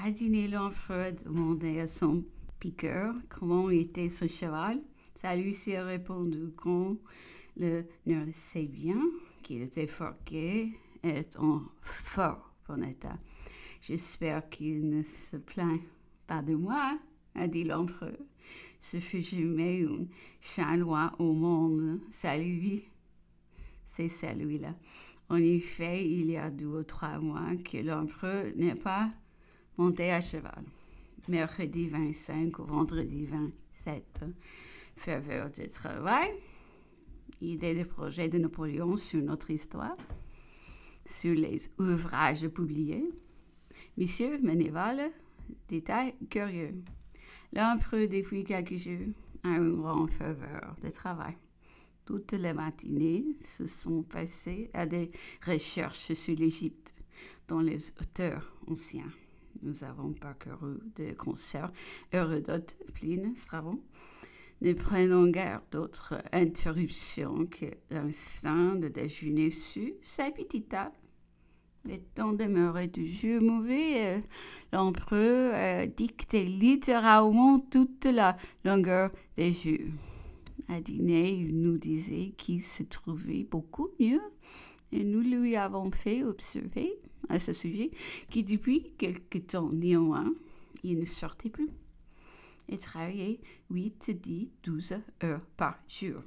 À dîner, l'empereur demandait à son piqueur comment était son cheval. Celui-ci a répondu qu'on le ne sait bien qu'il était fort et en fort bon état. J'espère qu'il ne se plaint pas de moi, a dit l'empereur. Ce fut jamais un chanois au monde. Salut, c'est celui-là. En effet, il y a deux ou trois mois que l'empereur n'est pas monté à cheval. Mercredi 25 ou vendredi 27, faveur de travail, idée de projet de Napoléon sur notre histoire, sur les ouvrages publiés. Monsieur Meneval, détail curieux. L'empereur, depuis quelques jours, a une grande faveur de travail. Toutes les matinées se sont passées à des recherches sur l'Égypte, dont les auteurs anciens. Nous avons parcouru de concert Hérodote, Pline, Strabon. Ne prenons guère d'autres interruptions que l'instinct de déjeuner sur sa petite table. Le temps demeurait toujours mauvais. L'empereur a dicté littéralement toute la longueur des jours. À dîner, il nous disait qu'il se trouvait beaucoup mieux et nous lui avons fait observer à ce sujet que depuis quelque temps néanmoins, il ne sortait plus et travaillait 8, 10, 12 heures par jour.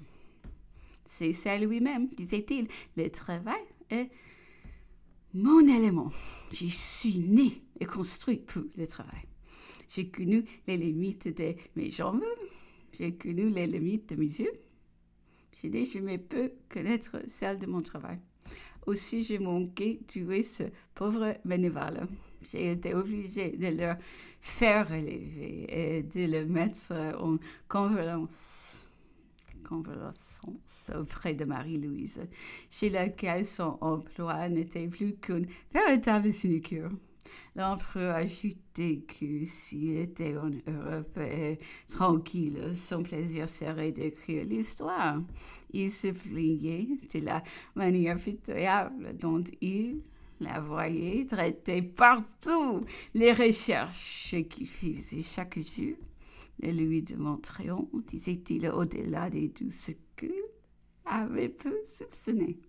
C'est ça lui-même, disait-il. Le travail est mon élément. Je suis né et construit pour le travail. J'ai connu les limites de mes jambes, j'ai connu les limites de mes yeux. Je n'ai jamais pu connaître celles de mon travail. Aussi, j'ai manqué tuer ce pauvre bénévole. J'ai été obligé de le faire relever et de le mettre en convalescence convalescence auprès de Marie-Louise, chez laquelle son emploi n'était plus qu'une véritable sinecure. L'empereur a ajouté que s'il était en Europe et tranquille, son plaisir serait d'écrire l'histoire. Il se plaignait de la manière pitoyable dont il la voyait traiter partout les recherches qu'il faisait chaque jour. Et lui demontrions, disait-il, au-delà de tout ce qu'il avait pu soupçonner.